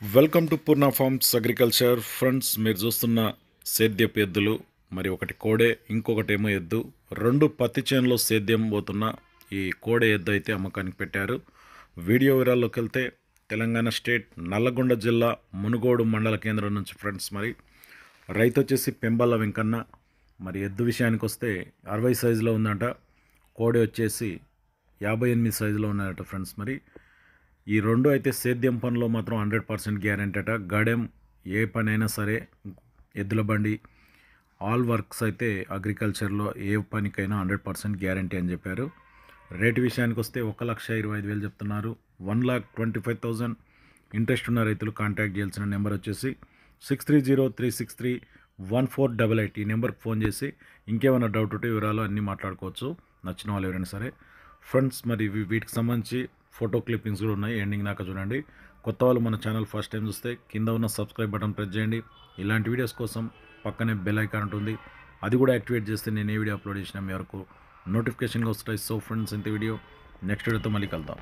Welcome to Purna farms agriculture. Friends మీరు చూస్తున్న సేద్యపు ఎద్దులు మరి ఒకటి కోడే ఇంకొకటి ఏమో ఎద్దు. రెండు పత్తి చేనులో సేద్యం పోతున్న ఈ కోడే ఎద్దు అయితే అమ్మకానికి పెట్టారు. వీడియో వివరాల్లోకి వెళ్తే తెలంగాణ స్టేట్ నల్లగొండ జిల్లా మునుగోడు మండల కేంద్రం నుంచి ఫ్రెండ్స్ మరి రైతు వచ్చేసి పెంబల్ల వెంకన్న. మరి ఎద్దు విషయానికి వస్తే అరవై సైజులో ఉందంట కోడి వచ్చేసి యాభై ఎనిమిది సైజులో ఉన్నాయట ఫ్రెండ్స్ మరి ఈ రెండు అయితే సేద్యం పనిలో మాత్రం హండ్రెడ్ పర్సెంట్ గ్యారెంటీ అట. గడెం ఏ పనైనా సరే ఎద్దుల బండి ఆల్ వర్క్స్ అయితే అగ్రికల్చర్లో ఏ పనికైనా హండ్రెడ్ పర్సెంట్ గ్యారంటీ అని చెప్పారు. రేటు విషయానికి వస్తే ఒక లక్ష ఇరవై ఐదు వేలు చెప్తున్నారు. One lakh twenty five thousand interest ఉన్న రైతులు కాంటాక్ట్ చేయాల్సిన నెంబర్ వచ్చేసి six three zero three six three one four double eight. ఈ నెంబర్కి ఫోన్ చేసి ఇంకేమైనా డౌట్ ఉంటే వివరాలు అన్నీ మాట్లాడుకోవచ్చు. నచ్చిన వాళ్ళు ఎవరైనా సరే. ఫ్రెండ్స్ మరి వీటికి సంబంధించి ఫోటో క్లిప్పింగ్స్ కూడా ఉన్నాయి ఎండింగ్ దాకా చూడండి. కొత్త వాళ్ళు మన ఛానల్ ఫస్ట్ టైం చూస్తే కింద ఉన్న సబ్స్క్రైబ్ బటన్ ప్రెస్ చేయండి. ఇలాంటి వీడియోస్ కోసం పక్కనే బెల్ ఐకాన్ ఉంటుంది. అది కూడా యాక్టివేట్ చేస్తే నేను ఏ వీడియో అప్లోడ్ చేసినా మీ వరకు నోటిఫికేషన్గా వస్తాయి. సో ఫ్రెండ్స్ ఇంత వీడియో. నెక్స్ట్ వీడియోతో మళ్ళీ కలుద్దాం.